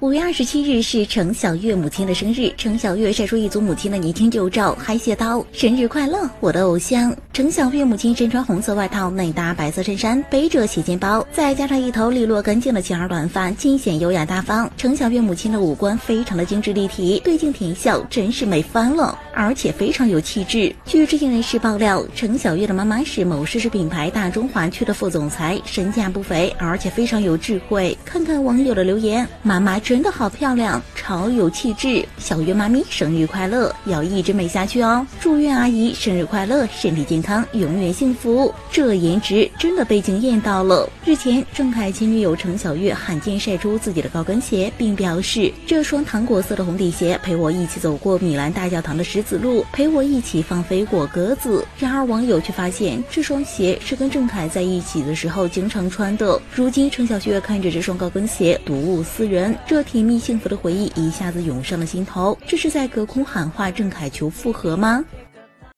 五月二十七日是程晓月母亲的生日，程晓月晒出一组母亲的年轻旧照，嗨谢道：“生日快乐，我的偶像。”程晓月母亲身穿红色外套，内搭白色衬衫，背着斜肩包，再加上一头利落干净的前耳短发，尽显优雅大方。程晓月母亲的五官非常的精致立体，对镜甜笑，真是美翻了，而且非常有气质。据知情人士爆料，程小月的妈妈是某奢侈品牌大中华区的副总裁，身价不菲，而且非常有智慧。看看网友的留言，妈妈。真的好漂亮，好有气质！小月妈咪生日快乐，要一直美下去哦！祝愿阿姨生日快乐，身体健康，永远幸福。这颜值真的被惊艳到了。日前，郑恺前女友程小月罕见晒出自己的高跟鞋，并表示这双糖果色的红底鞋陪我一起走过米兰大教堂的石子路，陪我一起放飞过鸽子。然而网友却发现这双鞋是跟郑恺在一起的时候经常穿的。如今程小月看着这双高跟鞋，睹物思人。这甜蜜幸福的回忆一下子涌上了心头，这是在隔空喊话郑恺求复合吗？